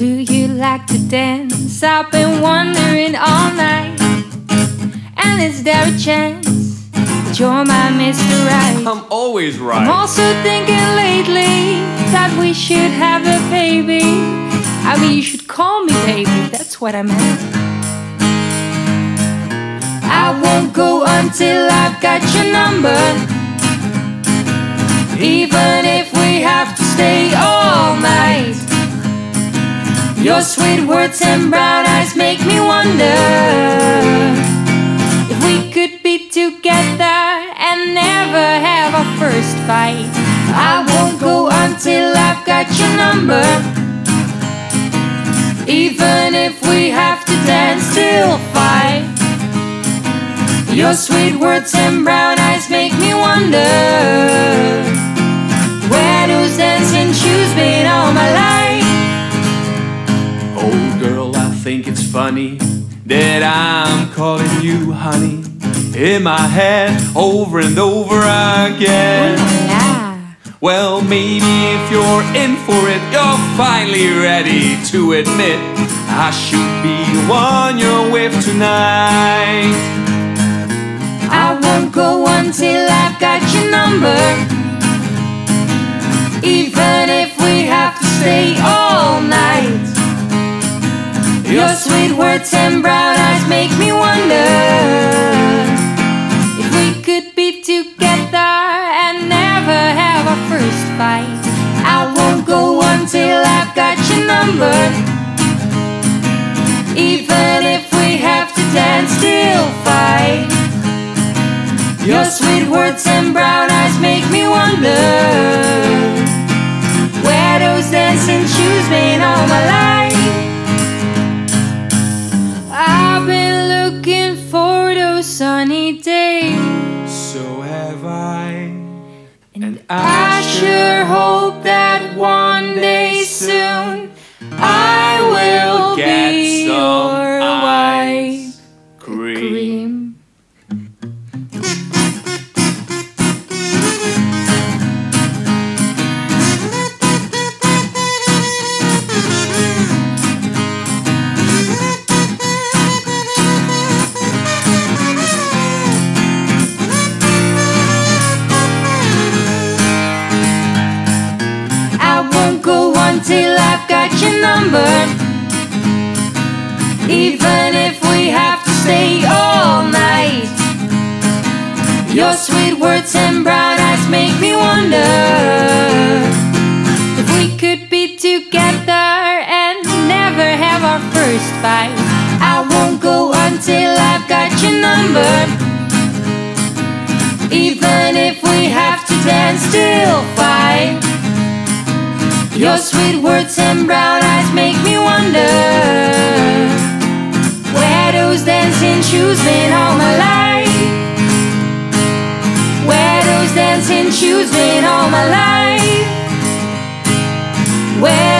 like to dance. I've been wondering all night. And is there a chance that you're my Mr. Right? I'm always right. I'm also thinking lately that we should have a baby. I mean, you should call me baby, that's what I meant. I won't go until I've got your number. Words and brown eyes make me wonder if we could be together and never have our first fight. I won't go until I've got your number. Even if we have to dance till five. Your sweet words and brown eyes make me wonder funny that I'm calling you honey in my head over and over again. Yeah. Well, maybe if you're in for it, you're finally ready to admit I should be the one you're with tonight. I won't go until I've got your number Even if we have to stay sweet words and brown eyes make me wonder If we could be together and never have our first fight I won't go until I've got your number Even if we have to dance till fight. your sweet words and I sure hope that one day soon your number. Even if we have to stay all night. Your sweet words and brown eyes make me wonder if we could be together and never have our first fight. I won't go until I've got your number. Even if we have to dance till five. Your sweet words and brown eyes make me wonder Where those dancing shoes been all my life? Where those dancing shoes been all my life? Where